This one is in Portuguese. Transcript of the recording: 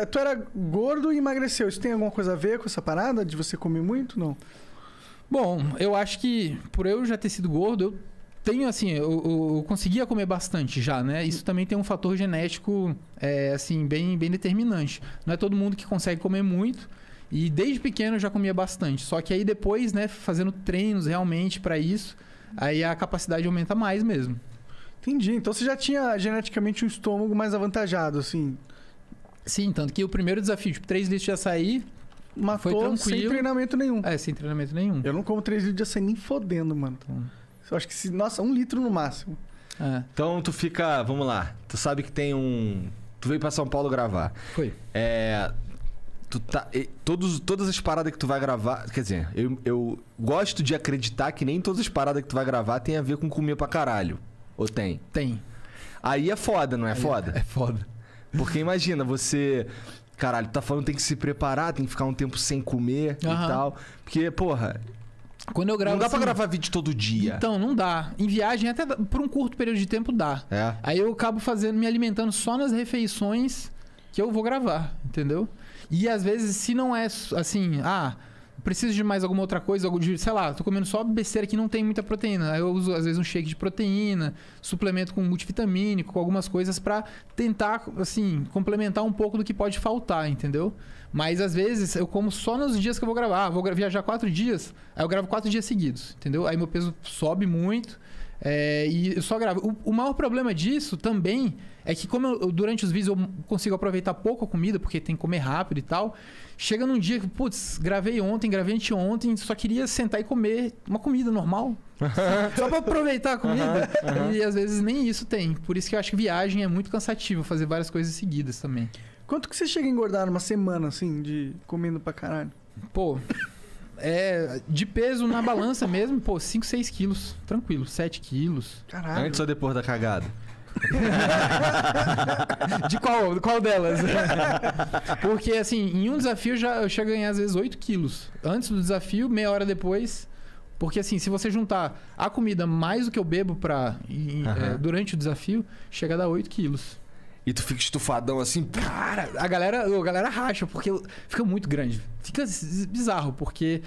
tá- tu era gordo e emagreceu. Isso tem alguma coisa a ver com essa parada de você comer muito? Não. Bom, eu acho que por eu já ter sido gordo, eu tenho assim, eu, eu- eu conseguia comer bastante já, né? Isso também tem um fator genético, é, assim, bem, bem determinante. Não é todo mundo que consegue comer muito. E desde pequeno eu já comia bastante. Só que aí depois, né, fazendo treinos realmente pra isso, aí a capacidade aumenta mais mesmo. Entendi. Então você já tinha geneticamente um estômago mais avantajado, assim. Sim, tanto que o primeiro desafio, tipo, 3 litros de açaí, Matou Foi sem tranquilo. treinamento nenhum. é, sem treinamento nenhum. Eu não como 3 litros de açaí nem fodendo, mano. Então, Eu acho que se. Nossa, um litro no máximo. é, Então tu fica. Vamos lá. Tu sabe que tem um. Tu veio pra São Paulo gravar. foi. É. Tu tá. e- Todos, todas as paradas que tu vai gravar. Quer dizer, eu, eu gosto de acreditar que nem todas as paradas que tu vai gravar tem a ver com comer pra caralho. Ou tem? Tem. Aí é foda, não é foda? É foda. Porque imagina, você. Caralho, tá falando tem que se preparar, tem que ficar um tempo sem comer e tal. Porque, porra, Quando eu gravo não dá pra assim- gravar vídeo todo dia. Então, não dá. Em viagem, até dá- por um curto período de tempo dá. É. Aí eu acabo fazendo, me alimentando só nas refeições que eu vou gravar, entendeu? E às vezes, se não é assim, ah, preciso de mais alguma outra coisa, algo de, sei lá, tô comendo só besteira que não tem muita proteína. Aí eu uso às vezes um shake de proteína, suplemento com multivitamínico, com algumas coisas pra tentar, assim, complementar um pouco do que pode faltar, entendeu? Mas às vezes eu como só nos dias que eu vou gravar. Ah, vou viajar quatro dias, aí eu gravo quatro dias seguidos, entendeu? Aí meu peso sobe muito. É, e eu só gravo. O, o maior problema disso também é que, como eu- durante os vídeos eu consigo aproveitar pouco a comida, porque tem que comer rápido e tal, chega num dia que, putz, gravei ontem, gravei anteontem, só queria sentar e comer uma comida normal. só pra aproveitar a comida. E às vezes nem isso tem. Por isso que eu acho que viagem é muito cansativo, fazer várias coisas seguidas também. Quanto que você chega a engordar numa semana, assim, de comendo pra caralho? Pô, é. De peso na balança mesmo, pô, 5, 6 quilos. Tranquilo, 7 quilos. Caralho. Antes ou depois da cagada? De qual, qual delas? Porque, assim, em um desafio eu já, eu chego a ganhar às vezes 8 quilos. Antes do desafio, meia hora depois. Porque, assim, se você juntar a comida mais o que eu bebo pra, em- Aham. é, durante o desafio, chega a dar 8 quilos. E tu fica estufadão assim. Cara, a galera, a galera racha, porque fica muito grande. Fica bizarro, porque